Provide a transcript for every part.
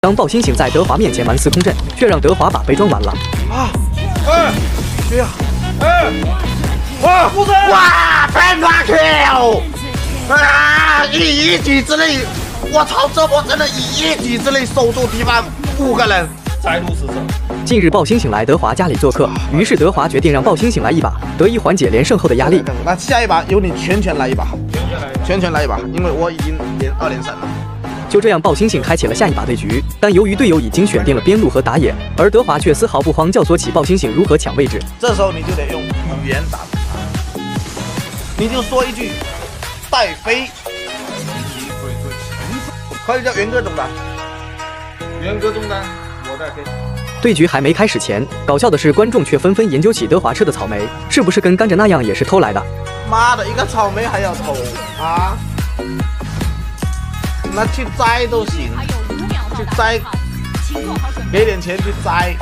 当鲍星星在德华面前玩司空阵，却让德华把杯装完了。啊！哎！谁呀！哎！哇！哇！Penta kill！啊！以一己之力，我操！这波真的以一己之力守住敌方五个人，再度失手。近日鲍星星来德华家里做客，于是德华决定让鲍星星来一把，得以缓解连胜后的压力。那下一把由你拳拳来一把，拳拳来一把，因为我已经连二连胜了。就这样，鲍星星开启了下一把对局，但由于队友已经选定了边路和打野，而德华却丝毫不慌，教唆起鲍星星如何抢位置。这时候你就得用语言打，你就说一句带飞，可以叫元哥中单，元哥中单，我带飞。对局还没开始前，搞笑的是观众却纷纷研究起德华吃的草莓是不是跟甘蔗那样也是偷来的。妈的，一个草莓还要偷啊！那去摘都行，去摘，给点钱去摘。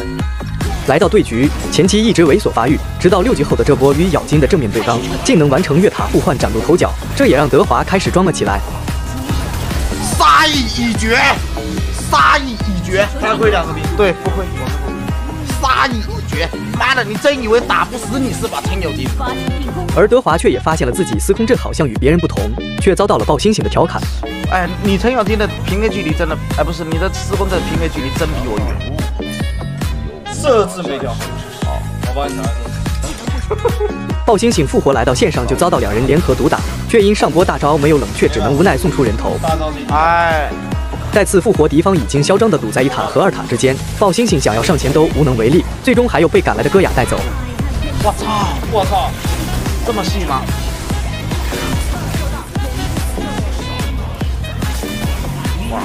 来到对局前期一直猥琐发育，直到六级后的这波与咬金的正面对刚，竟能完成越塔互换斩路头角，这也让德华开始装了起来。杀意已决，杀意已决，他会两个兵，对，不会，我是不会。杀意已决，妈的，你真以为打不死你是吧，程咬金？而德华却也发现了自己司空震好像与别人不同，却遭到了爆星星的调侃。哎，你程咬金的平 A 距离真的，哎，不是你的司空的平 A 距离真比我远。设置没调好，我帮你拿。鲍星星复活来到线上就遭到两人联合毒打，却因上波大招没有冷却，只能无奈送出人头。哎，再次复活敌方已经嚣张的堵在一塔和二塔之间，鲍星星想要上前都无能为力，最终还有被赶来的戈雅带走。我操！我操！这么细吗？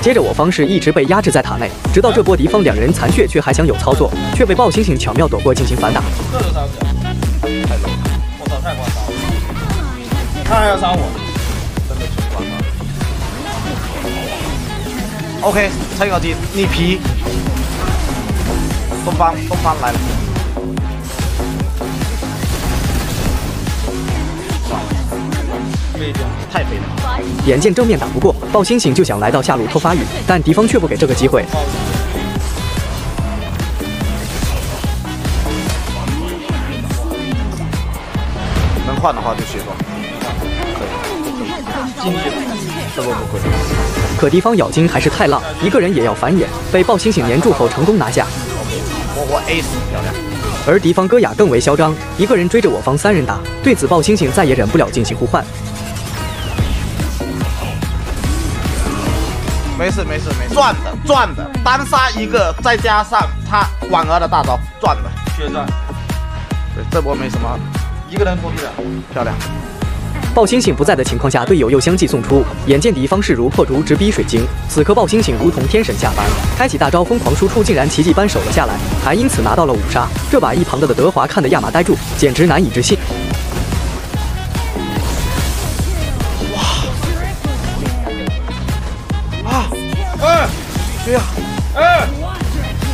接着我方是一直被压制在塔内，直到这波敌方两人残血却还想有操作，却被鲍星星巧妙躲过进行反打。这都杀不了，太 low 了！我操，太夸张了！他还要杀我，真的挺夸张。OK，程咬金，你皮！东方，东方来了。太肥了！眼见正面打不过，鲍星星就想来到下路偷发育，但敌方却不给这个机会。能换的话就协作。可以。这波不会。可敌方咬金还是太浪，一个人也要反野，被鲍星星粘住后成功拿下。我我 A 死，漂亮。而敌方戈雅更为嚣张，一个人追着我方三人打，对此鲍星星再也忍不了，进行互换。没事没事没事，赚的赚的，单杀一个，再加上他婉儿的大招，赚的血赚。对，这波没什么，一个人脱掉，漂亮。鲍星星不在的情况下，队友又相继送出，眼见敌方势如破竹，直逼水晶。此刻鲍星星如同天神下凡，开启大招疯狂输出，竟然奇迹般守了下来，还因此拿到了五杀。这把一旁的的德华看得亚麻呆住，简直难以置信。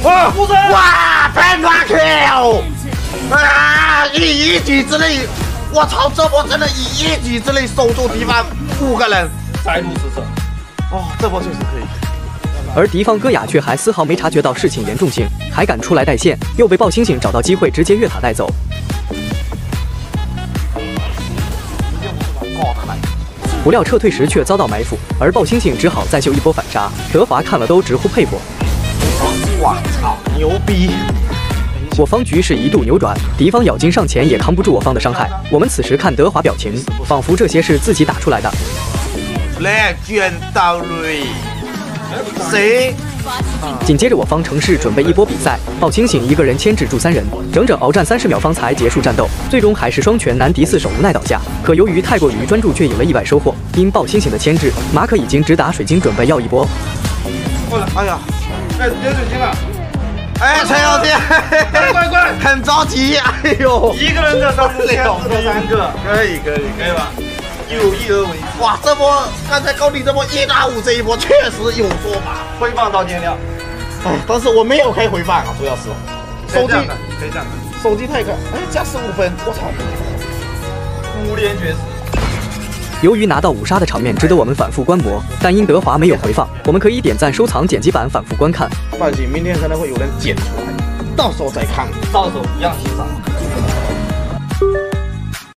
哇，哇，Penta kill！啊，以一己之力，我操，这波真的以一己之力守住敌方五个人，再度失手。哦，这波确实可以。而敌方戈雅却还丝毫没察觉到事情严重性，还敢出来带线，又被爆星星找到机会直接越塔带走。不料撤退时却遭到埋伏，而爆星星只好再秀一波反杀。德华看了都直呼佩服。我操，牛逼！我方局势一度扭转，敌方咬金上前也扛不住我方的伤害。我们此时看德华表情，仿佛这些是自己打出来的。谁？紧接着我方城市准备一波比赛，鲍星星一个人牵制住三人，整整鏖战三十秒方才结束战斗，最终还是双拳难敌四手无奈倒下。可由于太过于专注，却有了意外收获。因鲍星星的牵制，马可已经直达水晶，准备要一波。过来，哎呀，哎，接水晶了！哎，陈小弟，快快，很着急，哎呦，一个人在上路两个三个，可以可以可以吧？有意而为，哇！这波刚才高地这波一打五这一波确实有说法，回放到天亮。哎，但是我没有开回放啊，主要是手机可以这样的，手机太快，哎，加十五分，我操！五连绝世，由于拿到五杀的场面值得我们反复观摩，但因德华没有回放，我们可以点赞、收藏、剪辑版反复观看。放心，明天可能会有人剪出来，到时候再看。到时候一样欣赏。